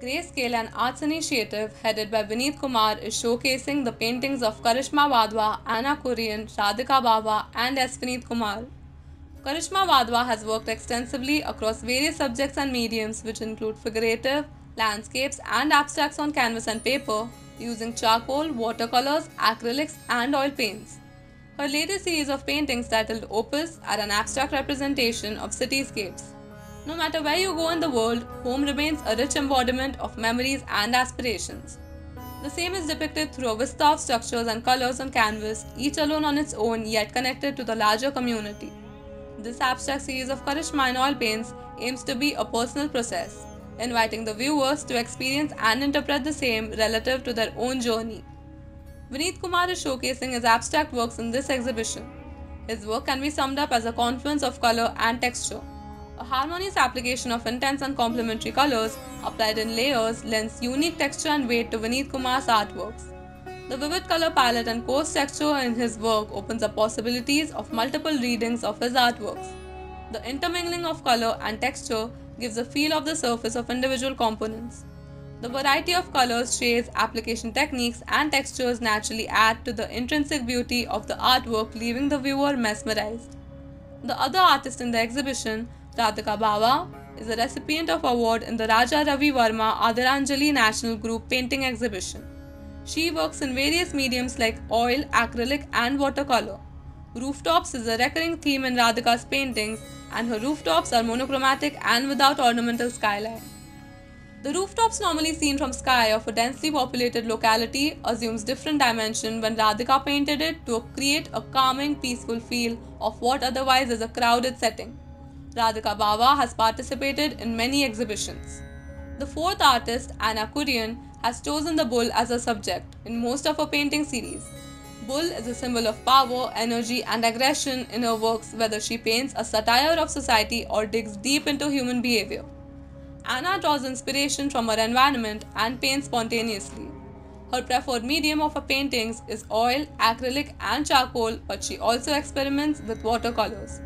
Grayscale, an arts initiative headed by Vineet Kumar, is showcasing the paintings of Karishma Wadhwa, Anna Kurian, Radhika Bava, and S. Vineet Kumar. Karishma Wadhwa has worked extensively across various subjects and mediums, which include figurative, landscapes, and abstracts on canvas and paper, using charcoal, watercolors, acrylics, and oil paints. Her latest series of paintings, titled Opus, are an abstract representation of cityscapes. No matter where you go in the world, home remains a rich embodiment of memories and aspirations. The same is depicted through a vista of structures and colors on canvas, each alone on its own yet connected to the larger community. This abstract series of Karishma in oil paints aims to be a personal process, inviting the viewers to experience and interpret the same relative to their own journey. Vineet Kumar is showcasing his abstract works in this exhibition. His work can be summed up as a confluence of color and texture. A harmonious application of intense and complementary colors applied in layers lends unique texture and weight to Vineet Kumar's artworks. The vivid color palette and coarse texture in his work opens up possibilities of multiple readings of his artworks. The intermingling of color and texture gives a feel of the surface of individual components. The variety of colors, shades, application techniques, and textures naturally add to the intrinsic beauty of the artwork, leaving the viewer mesmerized. The other artist in the exhibition, Radhika Bava is a recipient of award in the Raja Ravi Varma Adaranjali National Group Painting Exhibition. She works in various mediums like oil, acrylic, and watercolor. Rooftops is a recurring theme in Radhika's paintings, and her rooftops are monochromatic and without ornamental skyline. The rooftops normally seen from sky of a densely populated locality assumes different dimension when Radhika painted it to create a calming, peaceful feel of what otherwise is a crowded setting. Radhika Bava has participated in many exhibitions. The fourth artist, Anna Kurian, has chosen the bull as a subject in most of her painting series. Bull is a symbol of power, energy, and aggression in her works, whether she paints a satire of society or digs deep into human behavior. Anna draws inspiration from her environment and paints spontaneously. Her preferred medium of her paintings is oil, acrylic, and charcoal, but she also experiments with watercolors.